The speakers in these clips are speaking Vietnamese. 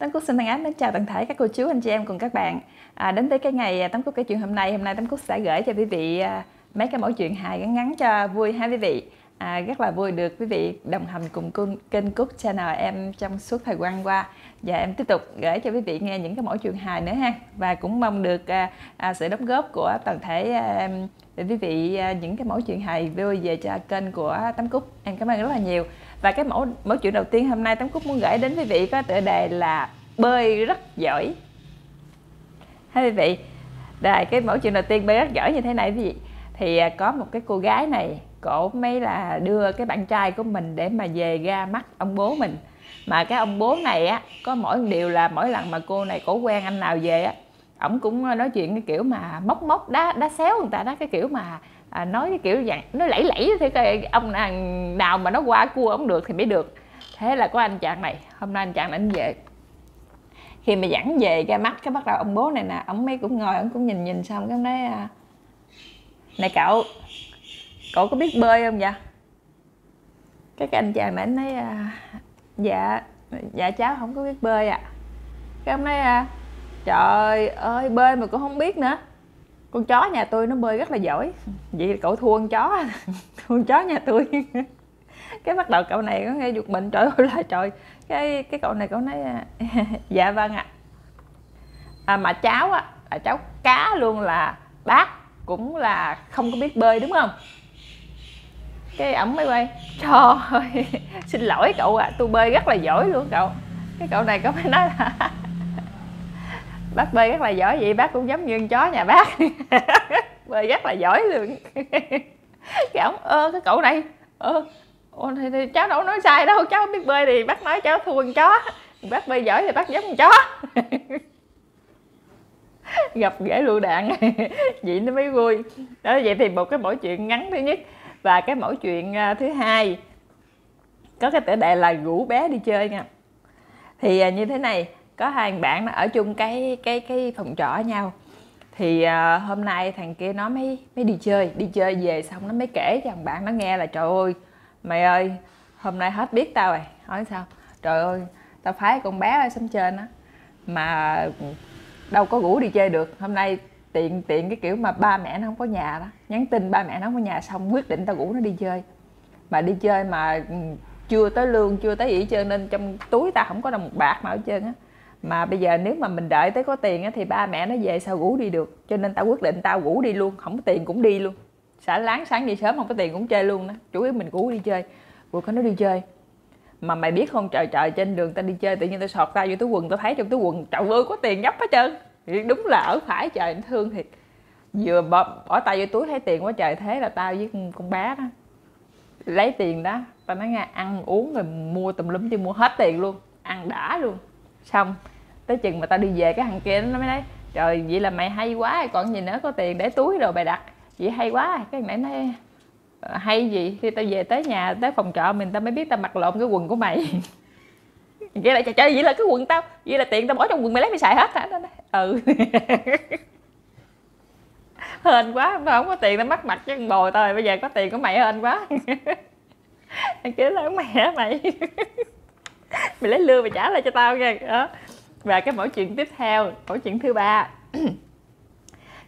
Tấm Cúc xin thân ái đến chào toàn thể các cô chú, anh chị em cùng các bạn. À, đến với cái ngày à, Tấm Cúc kể chuyện hôm nay, hôm nay Tấm Cúc sẽ gửi cho quý vị à, mấy cái mẫu chuyện hài ngắn ngắn cho vui ha quý vị. À, rất là vui được quý vị đồng hành cùng kênh, kênh Cúc Channel em trong suốt thời gian qua và em tiếp tục gửi cho quý vị nghe những cái mẫu chuyện hài nữa ha và cũng mong được à, à, sự đóng góp của toàn thể à, để quý vị à, những cái mẫu chuyện hài vui về cho kênh của Tấm Cúc em cảm ơn rất là nhiều và cái mẫu mẫu chuyện đầu tiên hôm nay Tấm Cúc muốn gửi đến quý vị có tựa đề là bơi rất giỏi. Thưa quý vị đây cái mẫu chuyện đầu tiên bơi rất giỏi như thế này, quý vị. Thì à, có một cái cô gái này, cổ mới là đưa cái bạn trai của mình để mà về ra mắt ông bố mình. Mà cái ông bố này á, có mỗi điều là mỗi lần mà cô này cổ quen anh nào về á, ổng cũng nói chuyện cái kiểu mà móc móc đá đá xéo người ta đó, cái kiểu mà à, nói cái kiểu dạng nó lẫy lẫy thế cái ông nào mà nó qua cua ông được thì mới được. Thế là có anh chàng này hôm nay anh chàng này anh về. Khi mà dẫn về ra mắt cái bắt đầu ông bố này nè ông mấy cũng ngồi ông cũng nhìn nhìn xong cái nói à, này cậu cậu có biết bơi không vậy? Cái, cái anh chàng này anh nói à, dạ dạ cháu không có biết bơi ạ. À. cái ông nói à, trời ơi bơi mà cũng không biết nữa con chó nhà tôi nó bơi rất là giỏi. Vậy cậu thua con chó. Thua con chó nhà tôi. Cái bắt đầu cậu này có nghe giục mình. Trời ơi là trời. Cái cái cậu này cậu nói dạ vâng ạ. À, mà cháu á là cháu cá luôn là bác cũng là không có biết bơi đúng không? Cái ẩm mới quay trời ơi xin lỗi cậu ạ. À, tôi bơi rất là giỏi luôn cậu. Cái cậu này có phải nói là bác bơi rất là giỏi vậy bác cũng giống như con chó nhà bác. Bơi rất là giỏi luôn. Cái ổng ơ cái cậu này ơ Ồ, thì, thì cháu đâu nói sai đâu cháu biết bơi thì bác nói cháu thua con chó. Bác bơi giỏi thì bác giống con chó. Gặp ghế lưu đạn. Vậy nó mới vui. Đó vậy thì một cái mỗi chuyện ngắn thứ nhất và cái mỗi chuyện à, thứ hai. Có cái tựa đề là rủ bé đi chơi nha. Thì à, như thế này có hai bạn nó ở chung cái cái cái phòng trọ với nhau. Thì uh, hôm nay thằng kia nó mới mới đi chơi đi chơi về xong nó mới kể cho thằng bạn nó nghe là trời ơi mày ơi hôm nay hết biết tao rồi. Hỏi sao? Trời ơi tao phái con bé ở sân trên á mà đâu có ngủ đi chơi được. Hôm nay tiện tiện cái kiểu mà ba mẹ nó không có nhà đó nhắn tin ba mẹ nó không có nhà xong quyết định tao ngủ nó đi chơi. Mà đi chơi mà ừ, chưa tới lương chưa tới gì chơi nên trong túi tao không có đồng một bạc nào hết trơn á mà bây giờ nếu mà mình đợi tới có tiền á thì ba mẹ nó về sao ngủ đi được? Cho nên tao quyết định tao ngủ đi luôn không có tiền cũng đi luôn. Xả láng sáng đi sớm không có tiền cũng chơi luôn đó. Chủ yếu mình ngủ đi chơi. Vừa có nó đi chơi. Mà mày biết không trời trời trên đường tao đi chơi tự nhiên tao sọt tao vô túi quần tao thấy trong túi quần trời ơi có tiền gấp hết trơn. Đúng là ở phải trời thương thiệt. Vừa bỏ, bỏ tay vô túi thấy tiền quá trời thế là tao với con bé đó lấy tiền đó. Tao nói nghe ăn uống rồi mua tùm lum chứ mua hết tiền luôn. Ăn đã luôn. Xong tới chừng mà tao đi về cái thằng kia nó mới nói, trời, vậy là mày hay quá, còn gì nữa, có tiền để túi rồi bày đặt. Vậy hay quá. Cái mẹ nói ờ, hay gì, khi tao về tới nhà, tới phòng trọ mình tao mới biết tao mặc lộn cái quần của mày. Vậy là trời trời, vậy là cái quần tao, vậy là tiền tao bỏ trong quần mày lấy mày xài hết hả? Ừ. Hên quá tao không có tiền tao mắc mặt chứ bồi tao, bây giờ có tiền của mày hên quá. Thằng kia nó mẹ mày. Mày lấy lương mày trả lại cho tao nha, đó và cái mẫu chuyện tiếp theo mẫu chuyện thứ ba,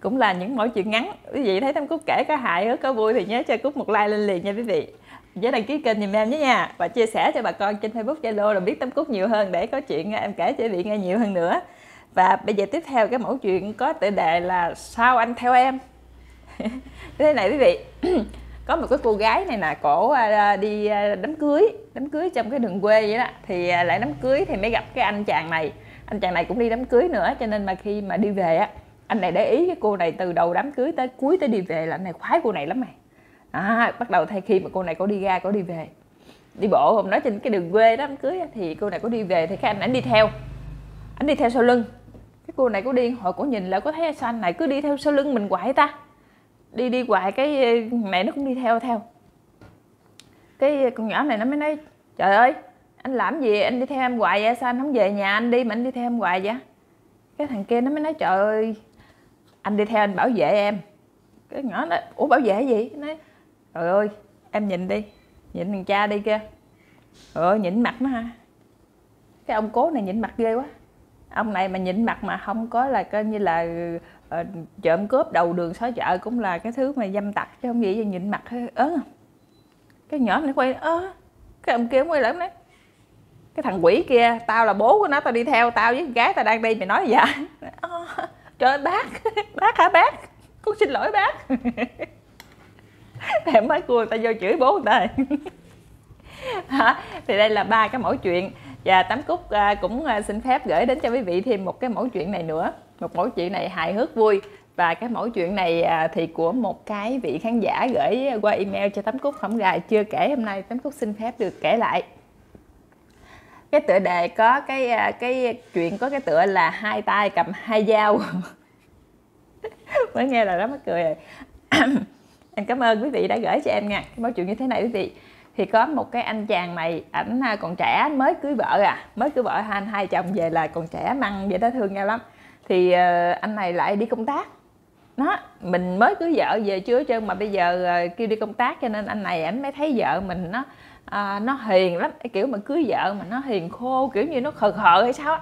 cũng là những mẫu chuyện ngắn. Quý vị thấy Tâm Cúc kể có hại hứa có vui thì nhớ cho Cúc một like lên liền nha quý vị. Nhớ đăng ký kênh giùm em nhé nha. Và chia sẻ cho bà con trên Facebook, Zalo là biết Tâm Cúc nhiều hơn để có chuyện em kể cho quý vị nghe nhiều hơn nữa. Và bây giờ tiếp theo cái mẫu chuyện có tựa đề là sao anh theo em? Thế này quý vị, có một cái cô gái này nè, cổ à, đi à, đám cưới đám cưới trong cái đường quê vậy đó. Thì à, lại đám cưới thì mới gặp cái anh chàng này anh chàng này cũng đi đám cưới nữa cho nên mà khi mà đi về á anh này để ý cái cô này từ đầu đám cưới tới cuối tới đi về là anh này khoái cô này lắm mày à, bắt đầu thay khi mà cô này có đi ra có đi về. Đi bộ hôm đó trên cái đường quê đám cưới thì cô này có đi về thì cái anh ảnh đi theo. Anh đi theo sau lưng. Cái cô này có đi hồi cổ nhìn lại có thấy sao anh này cứ đi theo sau lưng mình hoài ta. Đi đi hoài cái mẹ nó cũng đi theo theo. Cái con nhỏ này nó mới nói trời ơi anh làm gì? Anh đi theo em hoài vậy? Sao anh không về nhà anh đi mà anh đi theo em hoài vậy? Cái thằng kia nó mới nói trời ơi anh đi theo anh bảo vệ em. Cái nhỏ nó ủa bảo vệ gì? Nói trời ơi em nhìn đi nhìn thằng cha đi kia trời ơi nhìn mặt nó ha. Cái ông cố này nhìn mặt ghê quá. Ông này mà nhịn mặt mà không có là coi như là uh, trộm cướp đầu đường xó chợ cũng là cái thứ mà dâm tặc chứ không gì nhịn mặt ớn không cái nhỏ này quay ớ, cái ông kia quay lại nói cái thằng quỷ kia tao là bố của nó tao đi theo tao với gái tao đang đi mày nói gì vậy? Ờ, trời ơi bác bác hả bác? Con xin lỗi bác. Em mới cua ta vô chửi bố người ta. Hả? Thì đây là ba cái mẫu chuyện. Và tám cúc à, cũng à, xin phép gửi đến cho quý vị thêm một cái mẫu chuyện này nữa. Một mẫu chuyện này hài hước vui. Và cái mẫu chuyện này à, thì của một cái vị khán giả gửi qua email cho tám cúc. Không gà chưa kể hôm nay tám cúc xin phép được kể lại cái tựa đề có cái à, cái chuyện có cái tựa là hai tay cầm hai dao. Mới nghe là đó mắc cười rồi. Em cảm ơn quý vị đã gửi cho em nha. Cái mẫu chuyện như thế này quý vị. Thì có một cái anh chàng này, ảnh à, còn trẻ, mới cưới vợ à. Mới cưới vợ, hai anh hai chồng về là còn trẻ, măng vậy đó, thương nhau lắm. Thì ờ, anh này lại đi công tác. Nó, mình mới cưới vợ về chưa trơn mà bây giờ ờ, kêu đi công tác cho nên anh này ảnh mới thấy vợ mình nó à, nó hiền lắm. Cái kiểu mà cưới vợ mà nó hiền khô kiểu như nó khờ khờ hay sao á.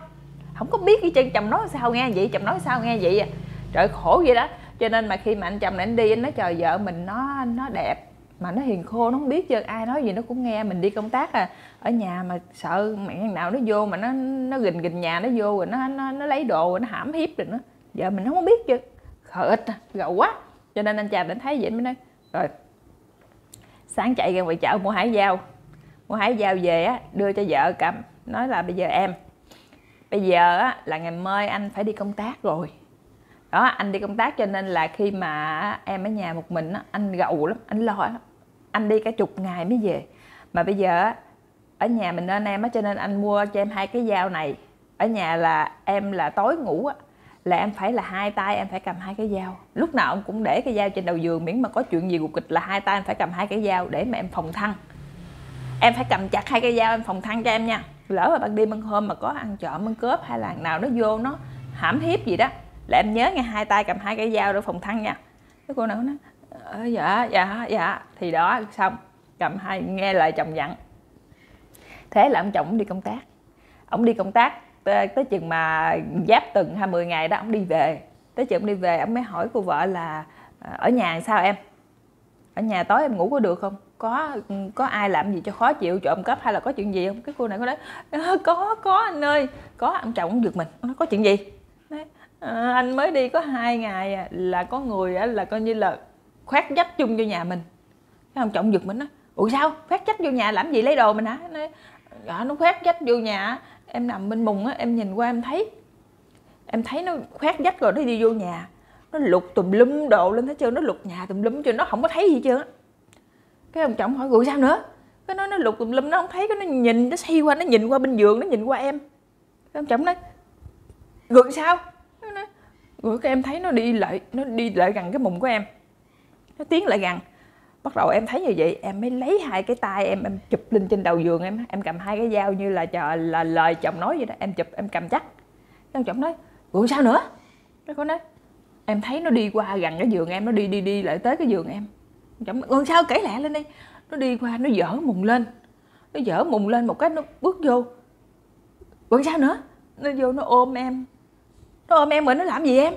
Không có biết cái chân chồng nói sao nghe vậy chồng nói sao nghe vậy à. Trời khổ vậy đó. Cho nên mà khi mà anh chồng này anh đi anh nói trời vợ mình nó nó đẹp mà nó hiền khô nó không biết chứ ai nói gì nó cũng nghe mình đi công tác à. Ở nhà mà sợ mẹ nào nó vô mà nó nó gình gình nhà nó vô rồi nó nó, nó lấy đồ rồi nó hãm hiếp rồi nữa. Vợ mình nó không biết chứ. Khờ ít gậu à, gầu quá. Cho nên anh chàng đến thấy vậy mới nói rồi sáng chạy ra ngoài chợ mua hải giao mua hải dao về á, đưa cho vợ cầm nói là bây giờ em, bây giờ á là ngày mai anh phải đi công tác rồi. Đó, anh đi công tác cho nên là khi mà em ở nhà một mình á, anh gầu lắm, anh lo lắm. Anh đi cả chục ngày mới về. Mà bây giờ ở nhà mình nên em á, cho nên anh mua cho em hai cái dao này. Ở nhà là em là tối ngủ á, là em phải là hai tay em phải cầm hai cái dao. Lúc nào ông cũng để cái dao trên đầu giường, miễn mà có chuyện gì gục kịch là hai tay em phải cầm hai cái dao để mà em phòng thân em phải cầm chặt hai cái dao em phòng thân cho em nha. Lỡ mà ban đêm ban hôm mà có ăn trộm ăn cướp hay là nào nó vô nó hãm hiếp gì đó là em nhớ nghe hai tay cầm hai cái dao để phòng thân nha. Cái cô nào nói ờ, dạ dạ dạ. Thì đó xong cầm hai nghe lời chồng dặn. Thế là ông chồng đi công tác. Ông đi công tác tới, tới chừng mà giáp từng hai mươi ngày đó ông đi về. Tới chừng ông đi về ông mới hỏi cô vợ là ờ, ở nhà sao em? Ở nhà tối em ngủ có được không? Có có ai làm gì cho khó chịu trộm cắp hay là có chuyện gì không? Cái cô này có đấy ờ, có có anh ơi có. Ông chồng cũng giật mình nó có chuyện gì? À, anh mới đi có hai ngày à, là có người á, là coi như là khoét dách chung vô nhà mình. Cái ông trọng giật mình á ủa sao? Khoét dách vô nhà làm gì? Lấy đồ mình hả? Nói, dạ nó khoét dách vô nhà em nằm bên mùng á em nhìn qua em thấy. Em thấy nó khoét dách rồi nó đi vô nhà nó lục tùm lum đồ lên hết trơn, nó lục nhà tùm lum cho nó không có thấy gì chưa cái ông chồng hỏi gửi sao nữa? Cái nó nó lục tùm lum, nó không thấy, cái nó nhìn, nó xoay qua, nó nhìn qua bên giường, nó nhìn qua em. Cái ông chồng nói gượng sao? Gượng cái em thấy nó đi lại, nó đi lại gần cái mùng của em. Nó tiến lại gần. Bắt đầu em thấy như vậy, em mới lấy hai cái tay em em chụp lên trên đầu giường em em cầm hai cái dao như là chờ là lời chồng nói vậy đó. Em chụp, em cầm chắc. Cái chồng nói gượng sao nữa? Nó có nói em thấy nó đi qua gần cái giường em, nó đi đi đi lại tới cái giường em. Chẳng rồi sao kể lẹ lên đi. Nó đi qua, nó dở mùng lên. Nó dở mùng lên một cái nó bước vô. Còn sao nữa? Nó vô, nó ôm em. Nó ôm em rồi nó làm gì em?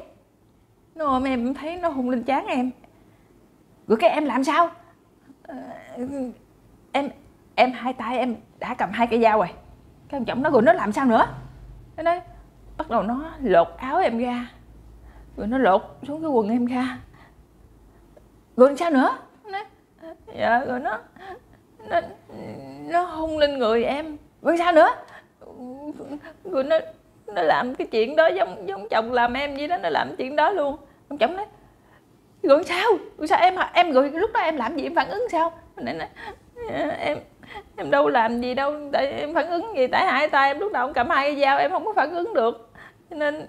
Nó ôm em thấy nó hung lên chán em. Rồi cái em làm sao? Ờ, em em hai tay em đã cầm hai cây dao rồi. Cái ông chồng nó rồi nó làm sao nữa? Nó nói, bắt đầu nó lột áo em ra rồi nó lột xuống cái quần em ra rồi sao nữa? Nó nói, dạ rồi nó nó nó hung lên người em. Rồi sao nữa? Rồi nó nó làm cái chuyện đó giống giống chồng làm em vậy đó nó làm chuyện đó luôn. Ông chồng nói rồi sao? Rồi sao em em rồi lúc đó em làm gì? Em phản ứng sao? Nên là, em em đâu làm gì đâu tại em phản ứng gì tại hai tay em lúc đầu cầm hai cái dao em không có phản ứng được. Cho nên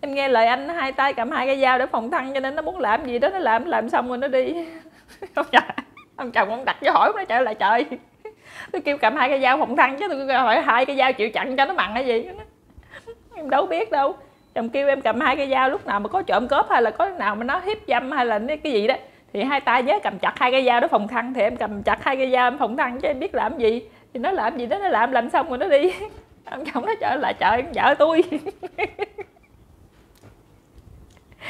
em nghe lời anh hai tay cầm hai cái dao để phòng thân cho nên nó muốn làm gì đó nó làm làm xong rồi nó đi. Ông chồng ông chồng ông đặt cho hỏi nó trở lại trời. Tôi kêu cầm hai cái dao phòng thân chứ tôi hỏi hai cái dao chịu chặn cho nó mặn hay gì. Em đâu biết đâu. Chồng kêu em cầm hai cái dao lúc nào mà có trộm cướp hay là có nào mà nó hiếp dâm hay là cái gì đó thì hai tay nhớ cầm chặt hai cái dao đó phòng thân thì em cầm chặt hai cái dao em phòng thân chứ em biết làm gì. Thì nó làm gì đó nó làm làm xong rồi nó đi. Ông chồng nói trời là trời vợ tôi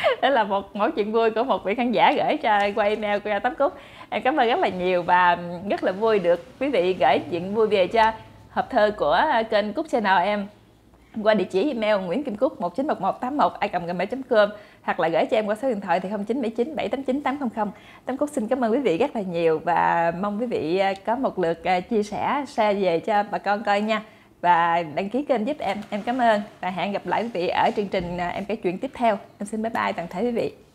đó là một mẫu chuyện vui của một vị khán giả gửi cho qua email của Tấm Cúc. Em cảm ơn rất là nhiều và rất là vui được quý vị gửi chuyện vui về cho hộp thơ của kênh Cúc Channel em. Qua địa chỉ email nguyễn kim cúc 191181 cầm gmail com hoặc là gửi cho em qua số điện thoại thì không chín bảy chín bảy Tám chín tám không tấm Cúc xin cảm ơn quý vị rất là nhiều và mong quý vị có một lượt à, chia sẻ, share về cho bà con coi nha và đăng ký kênh giúp em. Em cảm ơn và hẹn gặp lại quý vị ở chương trình à, em kể chuyện tiếp theo. Em xin bye bye toàn thể quý vị.